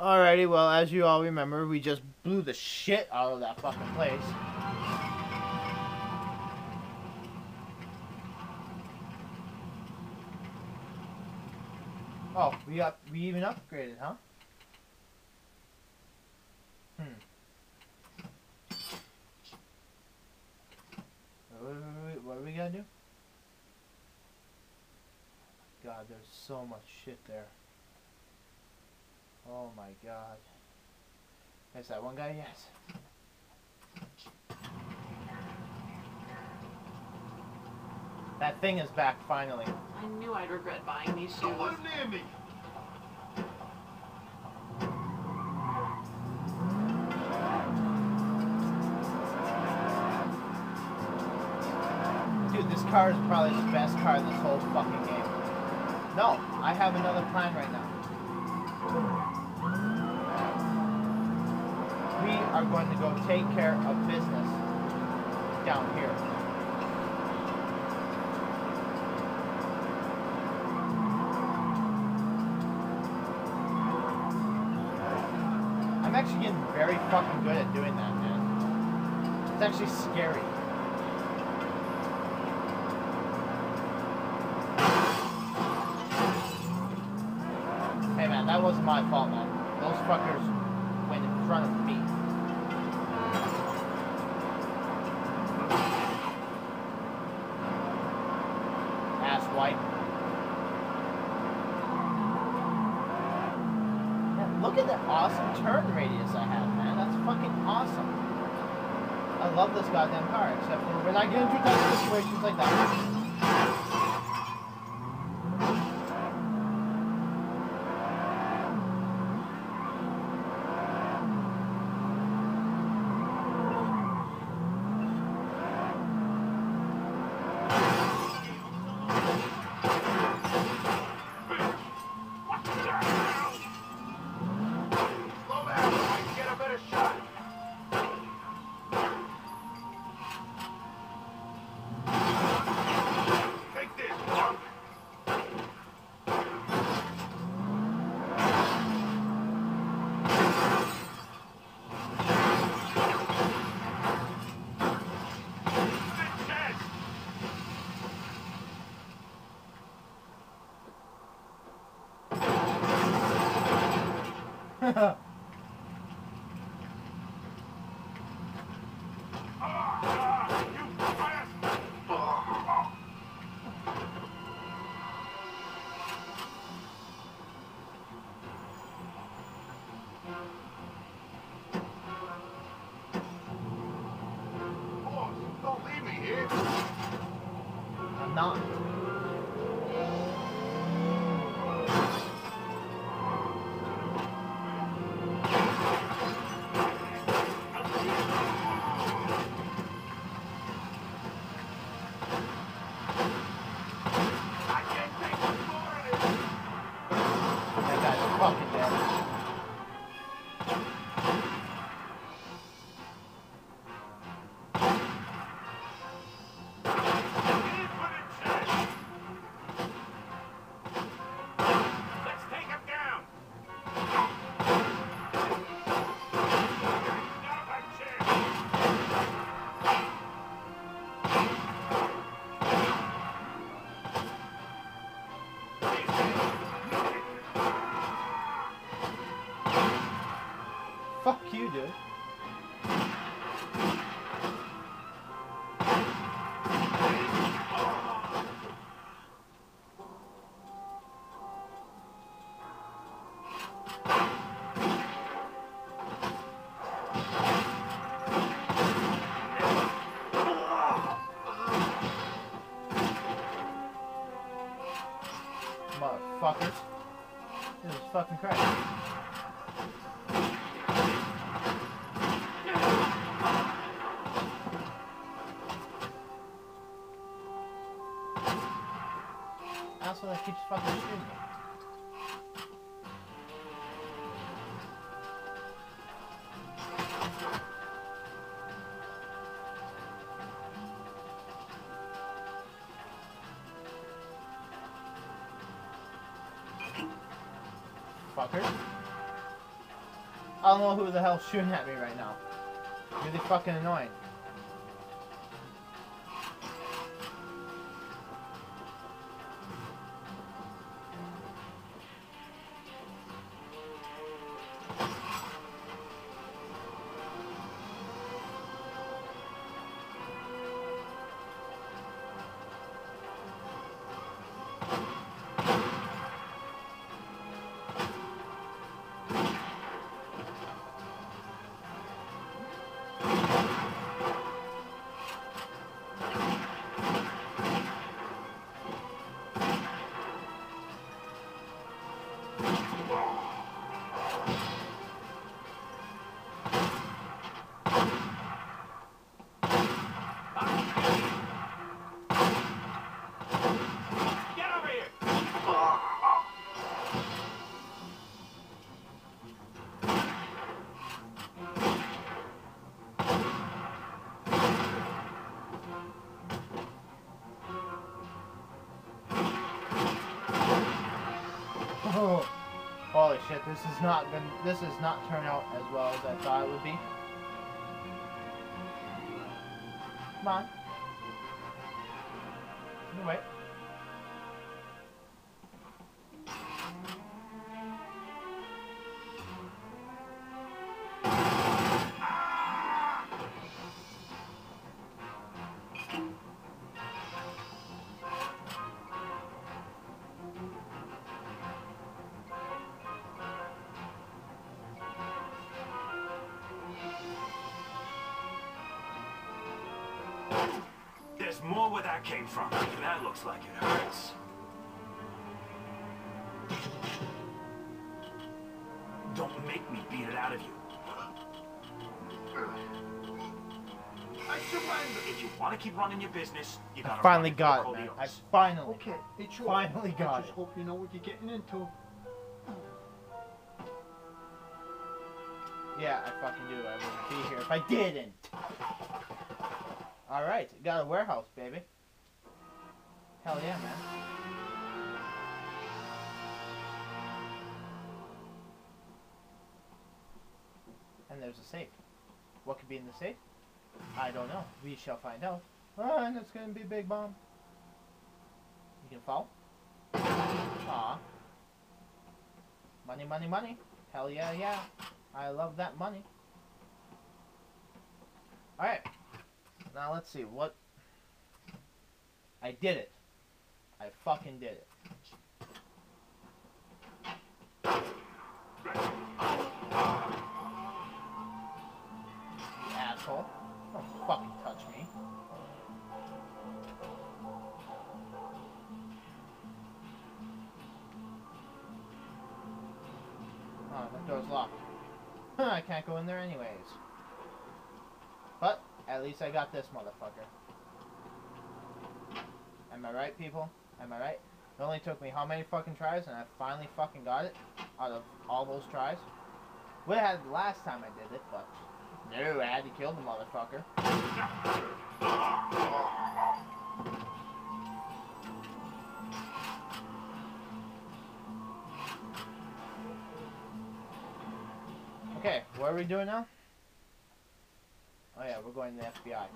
Alrighty, well, as you all remember, we just blew the shit out of that fucking place. Oh, we up, we even upgraded, huh? Hmm. Wait, wait, wait, what are we gonna do? God, there's so much shit there. Oh my god. Is that one guy? Yes. That thing is back finally. I knew I'd regret buying these shoes. near me. Dude, this car is probably the best car in this whole fucking game. No, I have another plan right now. We are going to go take care of business down here. I'm actually getting very fucking good at doing that, man. It's actually scary. Hey man, that wasn't my fault, man. Those fuckers went in front of me. Love this goddamn car, except for when I get into tough situations like that. Fucking crazy. Asshole that keeps fucking shooting. Don't know who the hell's shooting at me right now. Really fucking annoying. This is not gonna. This is not turn out as well as I thought it would be. Come on. Came from. That looks like it hurts. Don't make me beat it out of you. I surrender. If you want to keep running your business, you I gotta finally got it, man. I finally. Okay, it's your Finally got I just it. hope you know what you're getting into. Yeah, I fucking do. I wouldn't be here if I didn't. All right, got a warehouse, baby. Hell yeah, man. And there's a safe. What could be in the safe? I don't know. We shall find out. Ah, and it's gonna be a big bomb. You can fall. Aw. Money, money, money. Hell yeah, yeah. I love that money. Alright. Now let's see what I did it. I fucking did it. Asshole. Don't fucking touch me. Oh, that door's locked. I can't go in there anyways. But, at least I got this motherfucker. Am I right, people? Am I right? It only took me how many fucking tries, and I finally fucking got it out of all those tries. Would have had it last time I did it, but no, I had to kill the motherfucker. Okay, what are we doing now? Oh yeah, we're going to the FBI.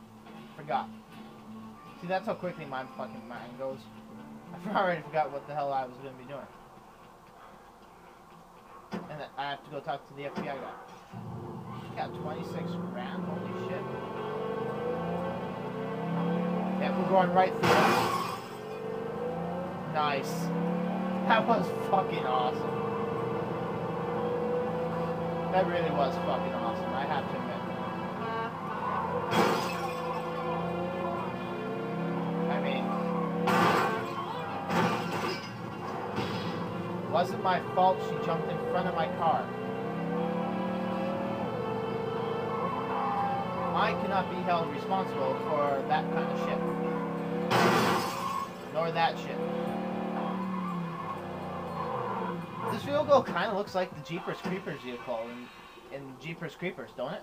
Forgot. See, that's how quickly my fucking mind goes. I already forgot what the hell I was going to be doing. And I have to go talk to the FBI guy. Got 26 grand? Holy shit. Yeah, we're going right through. Nice. That was fucking awesome. That really was fucking awesome, I have to wasn't my fault she jumped in front of my car. I cannot be held responsible for that kind of shit. Nor that shit. This vehicle kind of looks like the Jeepers Creepers vehicle in, in Jeepers Creepers, don't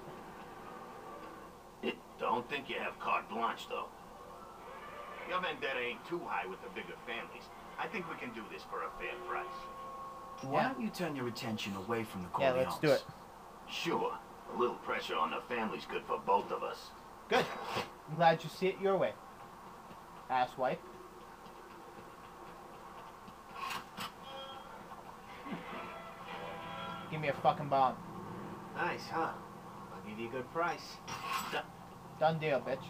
it? Don't think you have carte blanche, though. Your vendetta ain't too high with the bigger families. I think we can do this for a fair price. Why Yeah. don't you turn your attention away from the Yeah, let's do it. Sure. A little pressure on the family's good for both of us. Good. I'm glad you see it your way. Asswipe. Give me a fucking bomb. Nice, huh? I'll give you a good price. Done deal, bitch.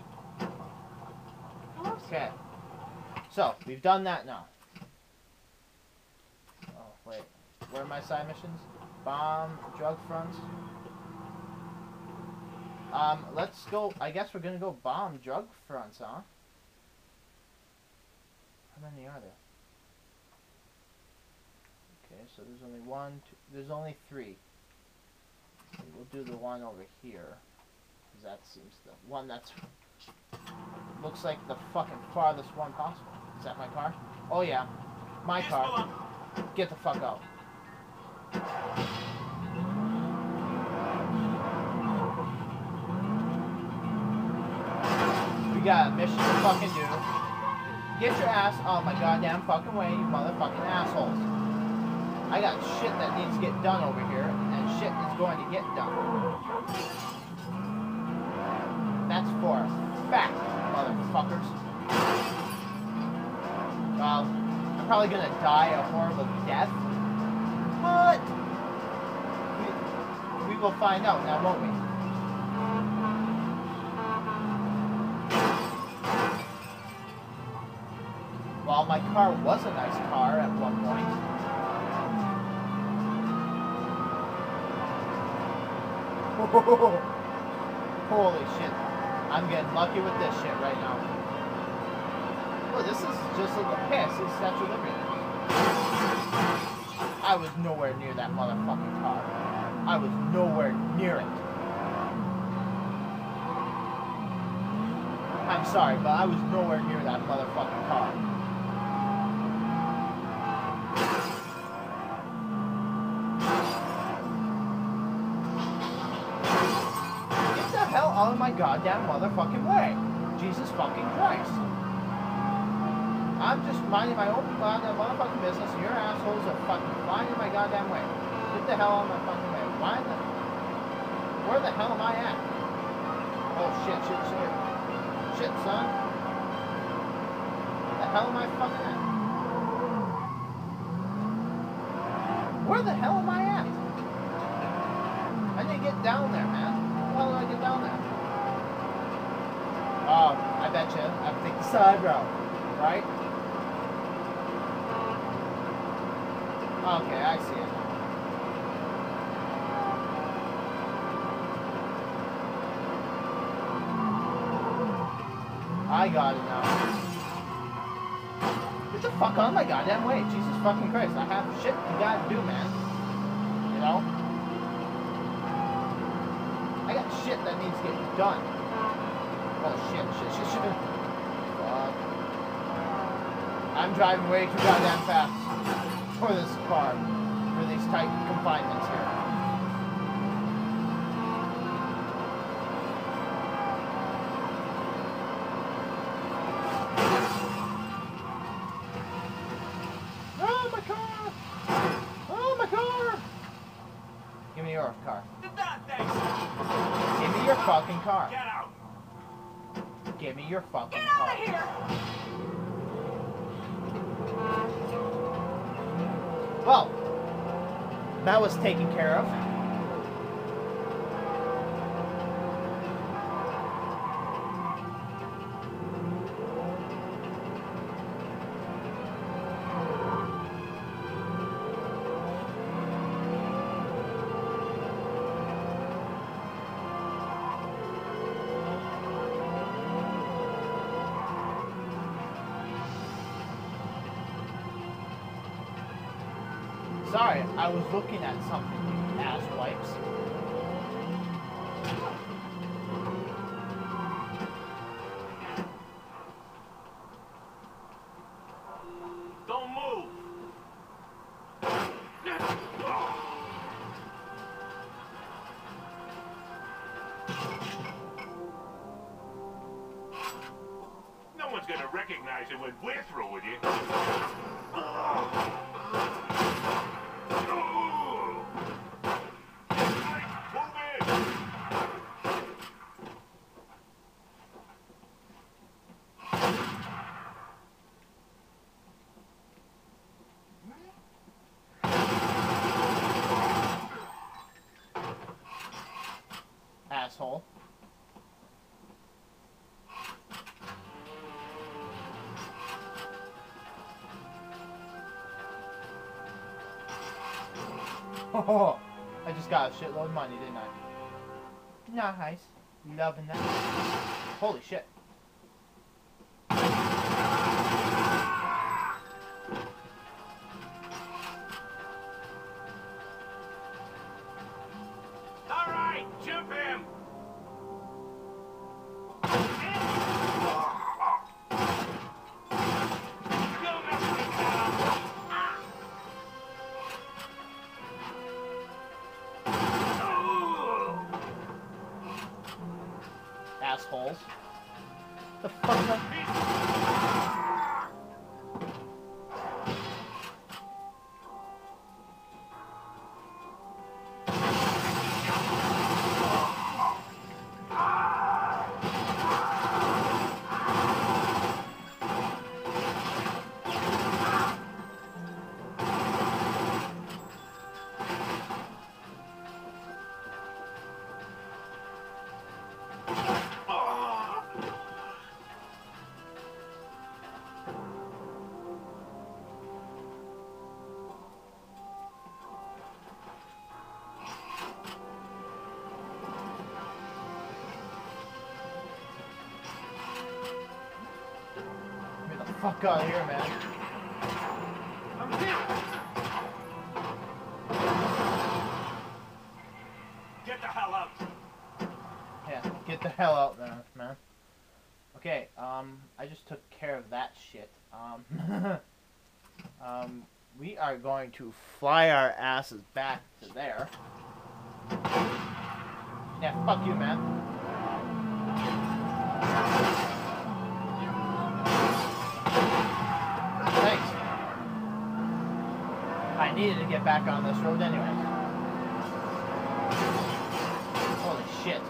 Okay. So, we've done that now. Oh, wait. Where are my side missions? Bomb, drug fronts. Um, let's go. I guess we're gonna go bomb drug fronts, huh? How many are there? Okay, so there's only one, two, there's only three. We'll do the one over here. that seems the one that's looks like the fucking farthest one possible. Is that my car? Oh yeah, my car. Get the fuck out. We got a mission to fucking do. Get your ass out my goddamn fucking way, you motherfucking assholes. I got shit that needs to get done over here, and shit is going to get done. That's for fact, motherfuckers. Well, I'm probably gonna die a horrible death, but we, we will find out now, won't we? Well, my car was a nice car at one point. Holy shit. I'm getting lucky with this shit right now. Well, this is just a piss. It's Statue of Liberty. I was nowhere near that motherfucking car. I was nowhere near it. I'm sorry, but I was nowhere near that motherfucking car. Get the hell out of my goddamn motherfucking way. Jesus fucking Christ. I'm just minding my own goddamn motherfucking business and your assholes are fucking flying in my goddamn way. Get the hell out of my fucking way. Why the... Where the hell am I at? Oh shit, shit, shit. Shit, son. Where the hell am I fucking at? Where the hell am I at? I didn't get down there, man. How do I get down there? Oh, I bet you. I have to take the side route, right? Okay, I see it. I got it now. Get the fuck of my goddamn way. Jesus fucking Christ. I have shit you gotta do, man. You know? I got shit that needs to get done. Oh shit, shit, shit, shit. Fuck. I'm driving way too goddamn fast for this car, for these tight confinements here. Oh, my car! Oh, my car! Give me your car. Give me your fucking car. Get out! Give me your fucking Get car. out of here! Uh, Well, that was taken care of. Sorry, I was looking at something, ass wipes. Asshole. Oh, I just got a shitload of money, didn't I? Nice. Loving that. Holy shit. Fuck out of here, man. I'm here. Get the hell out. Yeah, get the hell out there, man. Okay, um, I just took care of that shit. Um, um, we are going to fly our asses back to there. Yeah, fuck you, man. Needed to get back on this road anyway. Holy shit.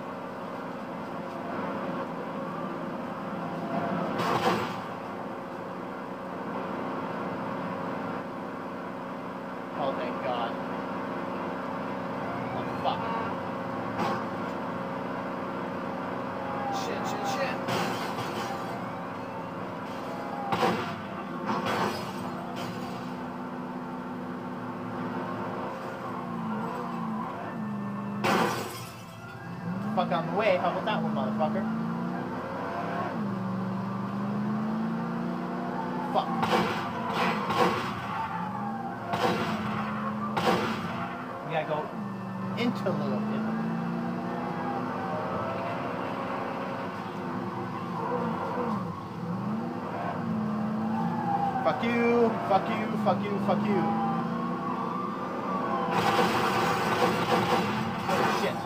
Oh, thank God. Oh, fuck. Shit, shit, shit. On the way. How about that one, motherfucker? Fuck. We gotta go into Little Italy. Fuck you, fuck you, fuck you, fuck you. Holy shit.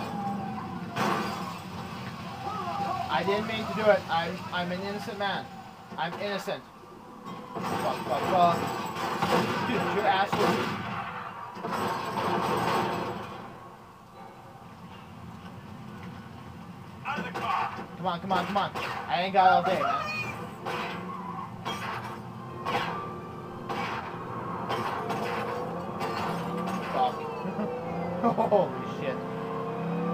I didn't mean to do it. I'm I'm an innocent man. I'm innocent. Fuck, fuck, fuck. Dude, your ass was Out of the car. Come on, come on, come on. I ain't got all day, man. Fuck. Holy shit.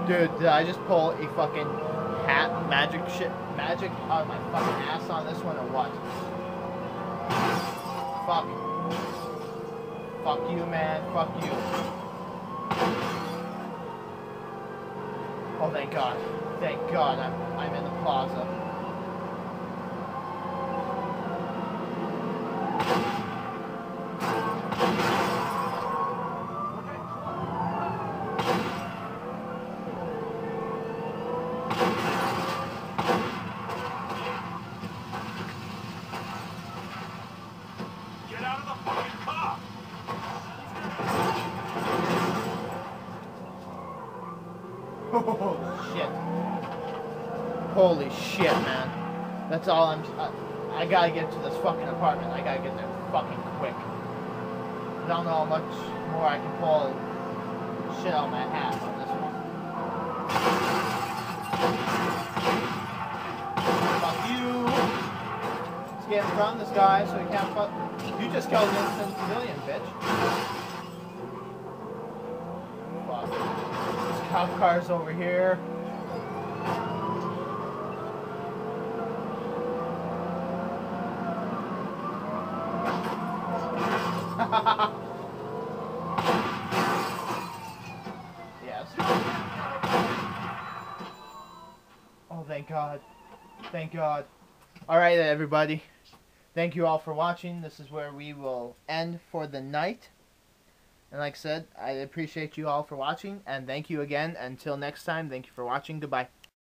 Dude, did I just pull a fucking hat magic shit magic out of my fucking ass on this one or what? Fuck. Fuck you, man. Fuck you. Oh, thank God. Thank God I'm, I'm in the plaza. shit, man. That's all I'm. I, I gotta get to this fucking apartment. I gotta get there fucking quick. I don't know how much more I can pull shit out my hat on this one. Fuck you. Let's get in front of this guy so he can't fuck. You just killed an innocent civilian, bitch. Fuck. This cop car's over here. God. Alright, everybody. Thank you all for watching. This is where we will end for the night. And like I said, I appreciate you all for watching. And thank you again. Until next time, thank you for watching. Goodbye.